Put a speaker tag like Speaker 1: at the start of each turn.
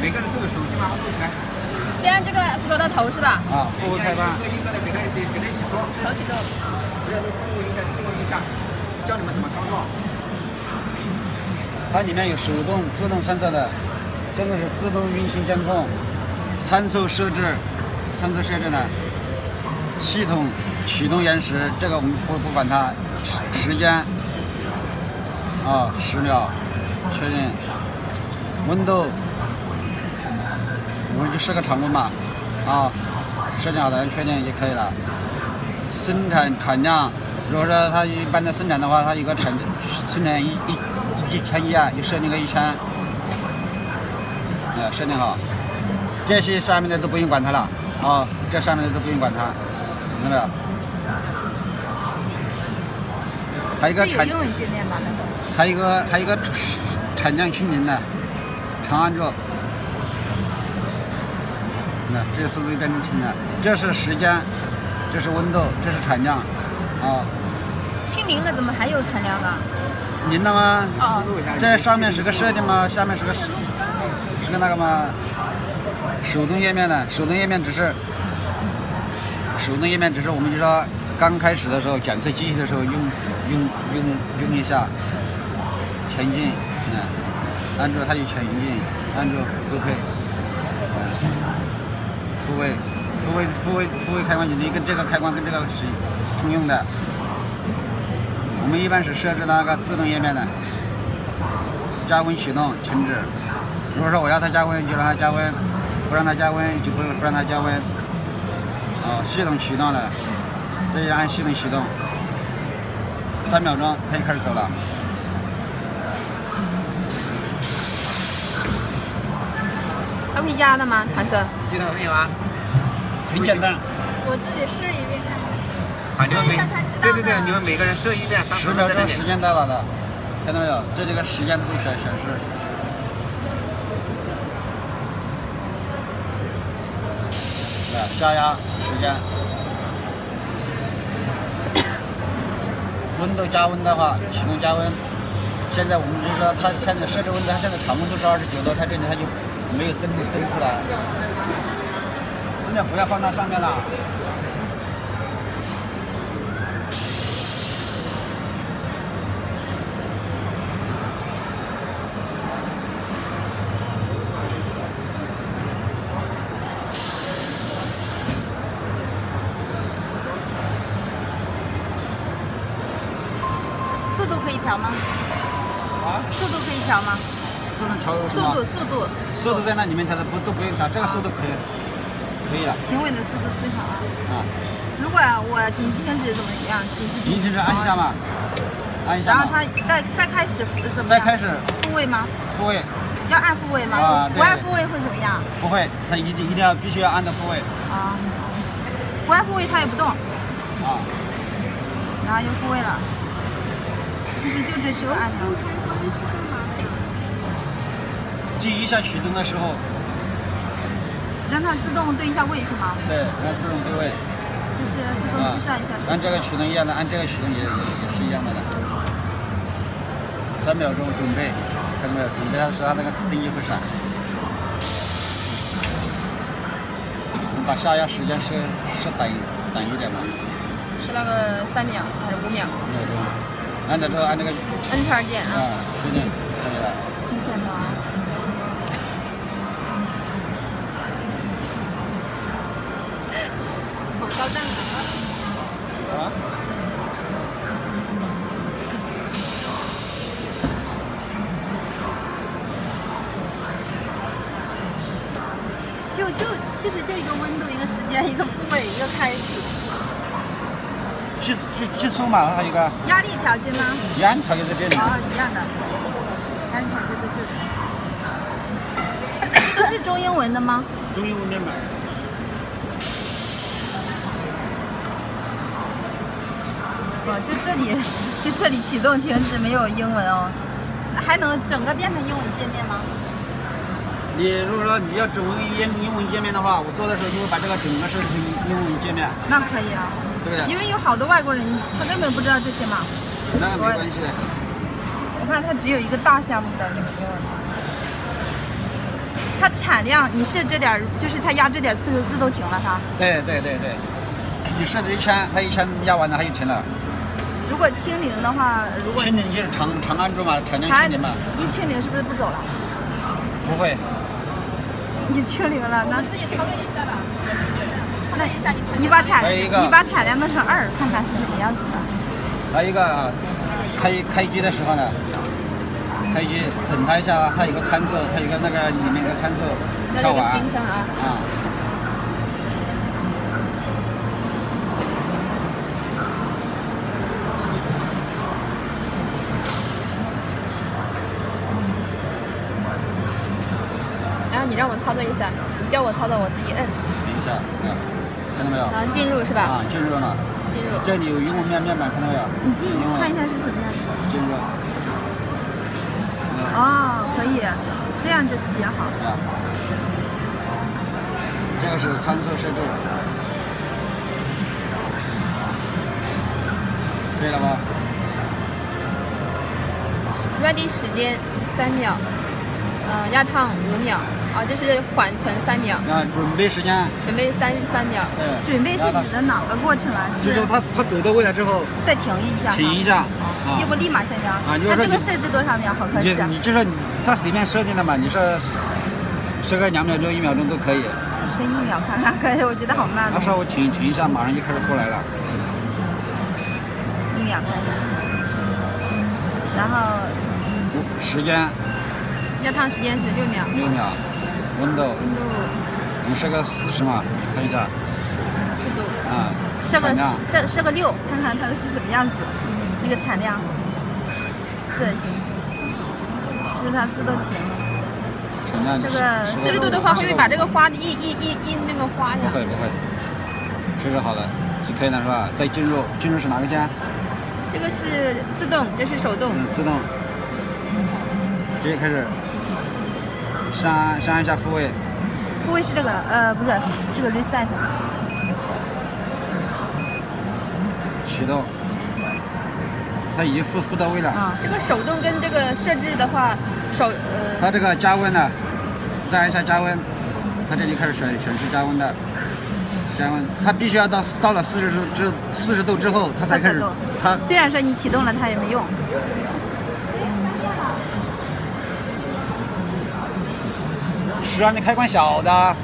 Speaker 1: 每个人都有手机嘛，录起来。
Speaker 2: 先这个说到头是吧？
Speaker 3: 啊，服务开关
Speaker 1: 一。个一个的给他给给他一起说，
Speaker 2: 头起头。
Speaker 1: 不要说动物影响、新闻影响，教你们怎么操作。
Speaker 3: 它里面有手动、自动参测的，这个是自动运行监控，参数设置，参数设置呢，系统启动延时，这个我们不不管它，时时间，啊，十秒，确认，温度，我们就设个常温嘛，啊，设定好的按确定就可以了。生产产量，如果说它一般的生产的话，它有个产生产一一一千一啊，就设定个一千，呃，设定好，这些下面的都不用管它了啊，这上面的都不用管它，看到没有？还有一个产。还有一个还有一个产量清零的，长按住，那这个数字就变成清了，这是时间，这是温度，这是产量，啊，
Speaker 2: 清零的怎么还有产量啊？
Speaker 3: 零了吗？
Speaker 2: 哦，
Speaker 3: 这上面是个设定吗？下面是个是是个那个吗？手动页面呢？手动页面只是手动页面只是我们就说刚开始的时候检测机器的时候用用用用一下前进，嗯，按住它就前进，按住 OK，嗯，复位复位复位复位开关你跟这个开关跟这个是通用的。我们一般是设置那个自动页面的，加温启动停止。如果说我要它加温，就让它加温；不让它加温，就不不让它加温。哦，系统启动了，这一按系统启动，三秒钟它就开始走了。
Speaker 2: 它会压的吗？还是？
Speaker 1: 记得没有啊？
Speaker 3: 很简单，
Speaker 2: 我自己试一遍看。
Speaker 1: 啊，你们每对对对，你们每个人试一遍，
Speaker 3: 十秒钟时间到了的，看到没有？这几个时间图显显示。来下压时间，温度加温的话，启动加温。现在我们就是说，它现在设置温度，它现在常温度是二十九度，它这里它就没有登登出来。资料不要放到上面了。
Speaker 2: 速度可以调吗？
Speaker 3: 啊，
Speaker 2: 速度可以调吗？速度速度
Speaker 3: 速度在那里面调的不都不用调，这个速度可以可以了
Speaker 2: 平稳的速度最好啊。
Speaker 3: 啊。
Speaker 2: 如果我紧急停止怎么样？紧急
Speaker 3: 您就是按一下嘛，按一下，
Speaker 2: 然后它再再开始怎么样？
Speaker 3: 再开始
Speaker 2: 复位吗？
Speaker 3: 复位，
Speaker 2: 要按复位吗？
Speaker 3: 啊
Speaker 2: 不按复位会怎么样？
Speaker 3: 不会，它一定一定要必须要按的复位
Speaker 2: 啊，不按复位它也不动，
Speaker 3: 啊。
Speaker 2: 然后又复位了。其实就这几个按钮。
Speaker 3: 记一下启动的时候，
Speaker 2: 让它自动对一下位是吗？
Speaker 3: 对，让它自动对位
Speaker 2: 就是自动
Speaker 3: 啊
Speaker 2: 计算一下。，
Speaker 3: 按这个启动一样的，按这个启动也也也是一样的的。三秒钟准备，看到没有？准备的时候它那个灯就会闪。我们把下压时间设设短短一点吧，
Speaker 2: 是那个三秒还是五秒？
Speaker 3: 五秒钟。按着之后按那个
Speaker 2: ，N 圈键
Speaker 3: 啊
Speaker 2: 啊。，
Speaker 3: 确定可以了。
Speaker 2: 其实就一个温度，一个时间，一个部位，一个开启。
Speaker 3: 计计计数嘛，还有一个
Speaker 2: 压力调节吗？
Speaker 3: 压力调节在这里。
Speaker 2: 哦，一样的。压力调节在这里。这都是中英文的吗？
Speaker 3: 中英文面板。
Speaker 2: 哦，就这里，就这里启动停止没有英文哦，还能整个变成英文界面吗？
Speaker 3: 你如果说你要整个英英文界面的话，我做的时候就会把这个整个设置成英文界面，
Speaker 2: 那可以啊，
Speaker 3: 对不对？
Speaker 2: 因为有好多外国人他根本不知道这些嘛。
Speaker 3: 那个没关系的。
Speaker 2: 我看它只有一个大项目的这个英文。它产量你设置点，就是它压制点次数自动停了它？
Speaker 3: 对对对对，你设置一千，它一千压完了它就停了。
Speaker 2: 如果清零的话，如果
Speaker 3: 清零就是长长按住嘛，产量
Speaker 2: 它
Speaker 3: 清零嘛，
Speaker 2: 一清零是不是不走了？
Speaker 3: 不会。
Speaker 2: 你清零了，那
Speaker 4: 自己操作一下吧，操作一下你
Speaker 2: 你把产你把产量弄成二，看看是什么样子的。
Speaker 3: 还有一个啊，开开机的时候呢，开机等它一下，它有个参数，它有个那个里面有个参数
Speaker 4: 那这个
Speaker 3: 跳完
Speaker 4: 行程啊，让我操作一下，你叫我操作，我自己摁，
Speaker 3: 等一下，没有，看到没有？
Speaker 4: 然后进入是吧？
Speaker 3: 啊，进入了。
Speaker 4: 进入。
Speaker 3: 这里有英文面面板，看到没有？
Speaker 2: 你进看一下是什么样子。
Speaker 3: 进入。啊
Speaker 2: 哦，可以，这样就比较好。
Speaker 3: 啊，这个是参数设置，可以了吧
Speaker 4: ？Ready 时间三秒，嗯、压烫五秒，啊，这是缓存三秒，
Speaker 3: 啊，准备时间，
Speaker 4: 准备三三秒，
Speaker 3: 对，
Speaker 2: 准备是指的哪个过程啊？
Speaker 3: 就是说它它走到位了之后，
Speaker 2: 再停一下。
Speaker 3: 停一下，啊
Speaker 2: 要，不立马下降。
Speaker 3: 啊
Speaker 2: 那这个设置多少秒好合
Speaker 3: 你
Speaker 2: 适啊？
Speaker 3: 你就说你它随便设定的嘛，你说设个两秒钟、一秒钟都可以。
Speaker 2: 设一秒看看，可以，我觉得好慢
Speaker 3: 他。稍微停停一下，马上就开始过来了。
Speaker 2: 一秒开始。然后
Speaker 3: 时间
Speaker 4: 压烫时间是六秒，
Speaker 3: 六秒，温度。
Speaker 4: 温度。
Speaker 3: 我们设个四十嘛，看一下
Speaker 4: 四度，
Speaker 3: 啊，
Speaker 2: 设个设设个六，看看它是什么样子，那个产量。四行，是不是它自动停了？这个
Speaker 4: 四十度的话会不会把这个花一一一一那个花呀？
Speaker 3: 不会不会，设置好了就可以了是吧？再进入进入是哪个键？
Speaker 4: 这个是自动，这是手动，
Speaker 3: 嗯，自动，直接开始上按上按一下复位，
Speaker 2: 复位是这个，呃，不是这个 reset。
Speaker 3: 启动，它已经复复到位了。
Speaker 2: 啊，
Speaker 4: 这个手动跟这个设置的话，手呃。
Speaker 3: 它这个加温呢，再按一下加温，它这里开始选显示加温的，加温，它必须要到到了四十度之四十度之后，它才开始，它
Speaker 2: 虽然说你启动了，它也没用。
Speaker 3: 是让你开关小的，